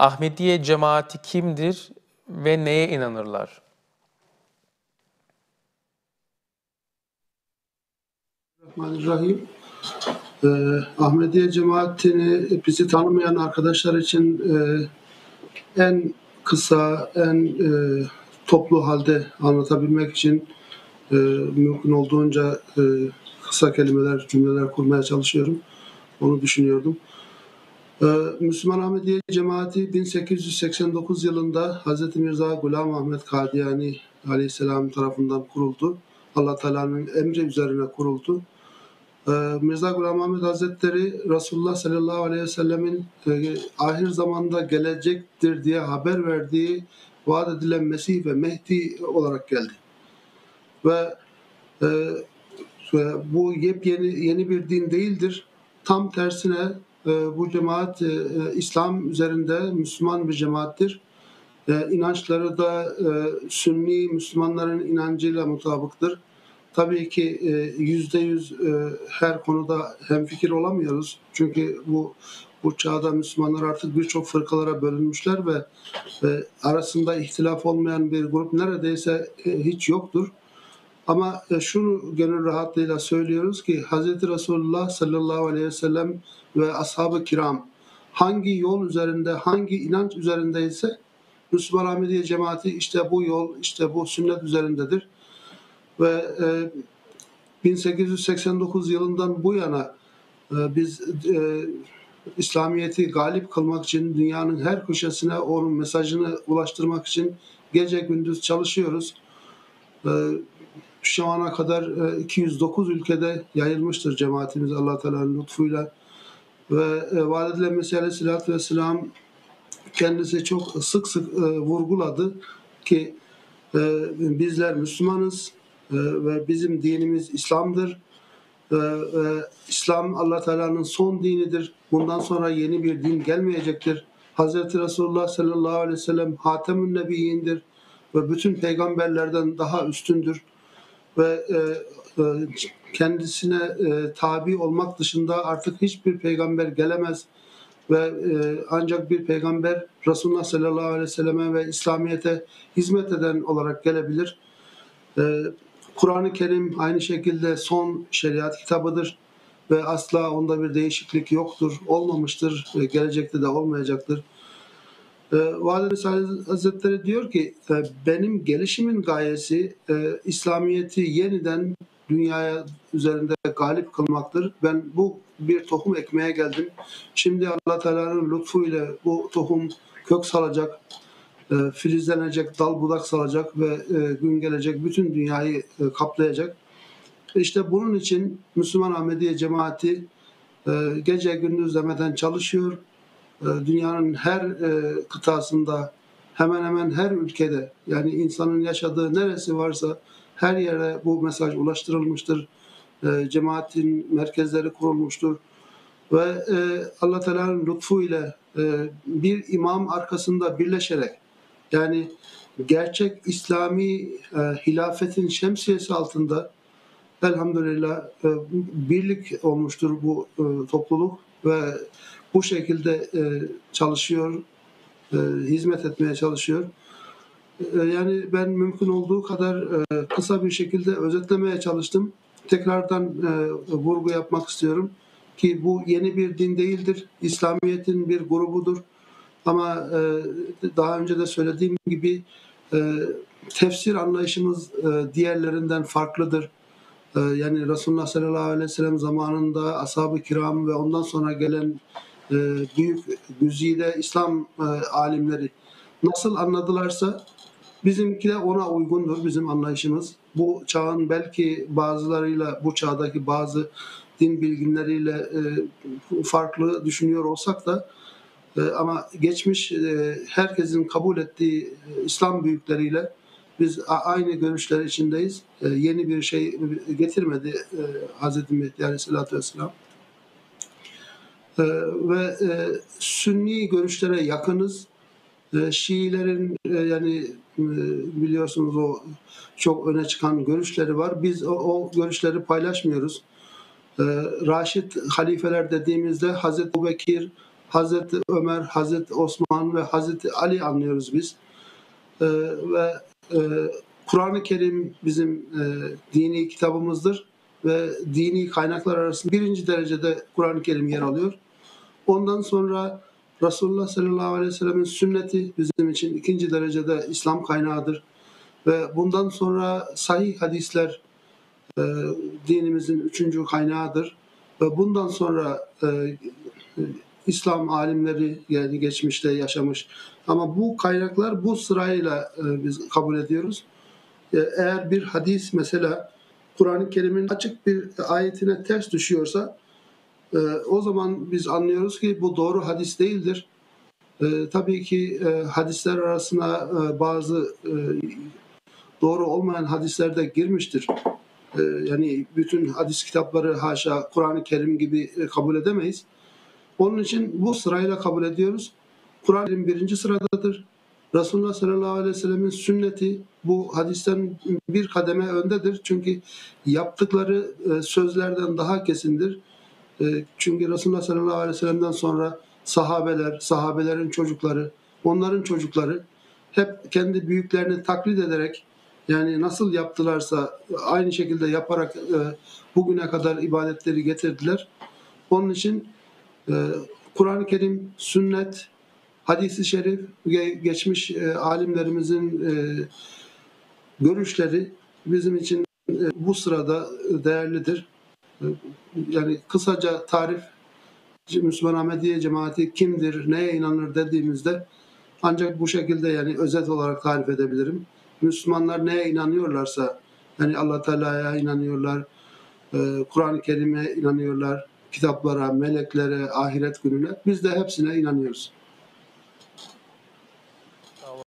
Ahmediye cemaati kimdir ve neye inanırlar? Rahim. Ee, Ahmediye cemaatini bizi tanımayan arkadaşlar için e, en kısa, en e, toplu halde anlatabilmek için e, mümkün olduğunca e, kısa kelimeler, cümleler kurmaya çalışıyorum. Onu düşünüyordum. E, Müslüman Ahmediye cemaati 1889 yılında Hz. Mirza Gulam Ahmet Kadiyani Aleyhisselam tarafından kuruldu. Allah Teala'nın emri üzerine kuruldu. Ee, Mirza Gulam Ahmet Hazretleri Resulullah sallallahu aleyhi ve sellemin e, ahir zamanda gelecektir diye haber verdiği vaat edilen Mesih ve Mehdi olarak geldi. Ve e, bu yepyeni yeni bir din değildir. Tam tersine bu cemaat İslam üzerinde Müslüman bir cemaattir. İnançları da Sünni Müslümanların inancıyla mutabıktır Tabii ki e, yüzde yüz e, her konuda hemfikir olamıyoruz. Çünkü bu bu çağda Müslümanlar artık birçok fırkalara bölünmüşler ve, arasında ihtilaf olmayan bir grup neredeyse e, hiç yoktur. Ama şunu gönül rahatlığıyla söylüyoruz ki Hz. Resulullah sallallahu aleyhi ve sellem ve ashab-ı kiram hangi yol üzerinde, hangi inanç üzerindeyse Müslüman Ahmediye cemaati işte bu yol, işte bu sünnet üzerindedir ve e, 1889 yılından bu yana e, biz e, İslamiyet'i galip kılmak için dünyanın her köşesine onun mesajını ulaştırmak için gece gündüz çalışıyoruz. E, şu ana kadar e, 209 ülkede yayılmıştır cemaatimiz Allah Teala'nın lütfuyla. Ve e, Validemiz Aleyhisselatü Vesselam kendisi çok sık sık e, vurguladı ki e, bizler Müslümanız, ve bizim dinimiz İslam'dır. Ve İslam Allah Teala'nın son dinidir. Bundan sonra yeni bir din gelmeyecektir. Hz. Resulullah sallallahu aleyhi ve sellem Hatemün Nebiyindir ve bütün peygamberlerden daha üstündür ve e, e, kendisine e, tabi olmak dışında artık hiçbir peygamber gelemez ve ancak bir peygamber Resulullah sallallahu aleyhi ve selleme ve İslamiyet'e hizmet eden olarak gelebilir. Kur'an-ı Kerim aynı şekilde son şeriat kitabıdır ve asla onda bir değişiklik yoktur, olmamıştır, gelecekte de olmayacaktır. E, Valide Hazretleri diyor ki benim gelişimin gayesi e, İslamiyet'i yeniden dünyaya üzerinde galip kılmaktır. Ben bu bir tohum ekmeye geldim. Şimdi Allah Teala'nın lütfuyla bu tohum kök salacak, e, filizlenecek, dal budak salacak ve e, gün gelecek bütün dünyayı kaplayacak. İşte bunun için Müslüman Ahmediye cemaati gece gündüz demeden çalışıyor. Dünyanın her kıtasında hemen hemen her ülkede yani insanın yaşadığı neresi varsa her yere bu mesaj ulaştırılmıştır. Cemaatin merkezleri kurulmuştur. Ve Allah Teala'nın lütfu ile bir imam arkasında birleşerek yani gerçek İslami e, hilafetin şemsiyesi altında elhamdülillah e, birlik olmuştur bu e, topluluk ve bu şekilde e, çalışıyor, e, hizmet etmeye çalışıyor. E, yani ben mümkün olduğu kadar e, kısa bir şekilde özetlemeye çalıştım. Tekrardan e, vurgu yapmak istiyorum ki bu yeni bir din değildir. İslamiyet'in bir grubudur. Ama e, daha önce de söylediğim gibi e, tefsir anlayışımız e, diğerlerinden farklıdır. E, yani Resulullah sallallahu aleyhi ve sellem zamanında ashab-ı kiram ve ondan sonra gelen e, büyük güzide İslam e, alimleri nasıl anladılarsa bizimki de ona uygundur bizim anlayışımız. Bu çağın belki bazılarıyla bu çağdaki bazı din bilginleriyle e, farklı düşünüyor olsak da e, ama geçmiş e, herkesin kabul ettiği e, İslam büyükleriyle biz aynı görüşler içindeyiz. Yeni bir şey getirmedi Hz. Mehdi Aleyhisselatü Vesselam. Ve Sünni görüşlere yakınız. Şiilerin yani biliyorsunuz o çok öne çıkan görüşleri var. Biz o, o görüşleri paylaşmıyoruz. Raşid halifeler dediğimizde Hazreti Bekir, Hazreti Ömer, Hazreti Osman ve Hazreti Ali anlıyoruz biz. Ve e, Kur'an-ı Kerim bizim e, dini kitabımızdır ve dini kaynaklar arasında birinci derecede Kur'an-ı Kerim yer alıyor. Ondan sonra Resulullah sallallahu aleyhi ve sellemin sünneti bizim için ikinci derecede İslam kaynağıdır. Ve bundan sonra sahih hadisler e, dinimizin üçüncü kaynağıdır. Ve bundan sonra e, İslam alimleri yani geçmişte yaşamış. Ama bu kaynaklar bu sırayla e, biz kabul ediyoruz. E, eğer bir hadis mesela Kur'an-ı Kerim'in açık bir ayetine ters düşüyorsa e, o zaman biz anlıyoruz ki bu doğru hadis değildir. E, tabii ki e, hadisler arasına e, bazı e, doğru olmayan hadisler de girmiştir. E, yani bütün hadis kitapları haşa Kur'an-ı Kerim gibi e, kabul edemeyiz. Onun için bu sırayla kabul ediyoruz. Kur'an-ı Kerim birinci sıradadır. Resulullah sallallahu aleyhi ve sellemin sünneti bu hadisten bir kademe öndedir. Çünkü yaptıkları e, sözlerden daha kesindir. E, Çünkü Resulullah sallallahu aleyhi ve sellem'den sonra sahabeler, sahabelerin çocukları, onların çocukları hep kendi büyüklerini taklit ederek yani nasıl yaptılarsa aynı şekilde yaparak e, bugüne kadar ibadetleri getirdiler. Onun için e, Kur'an-ı Kerim, sünnet, hadisi şerif, ge- geçmiş alimlerimizin görüşleri bizim için bu sırada değerlidir. Yani kısaca tarif Müslüman Ahmediye cemaati kimdir, neye inanır dediğimizde ancak bu şekilde yani özet olarak tarif edebilirim. Müslümanlar neye inanıyorlarsa yani Allah Teala'ya inanıyorlar, e, Kur'an-ı Kerim'e inanıyorlar, kitaplara, meleklere, ahiret gününe biz de hepsine inanıyoruz.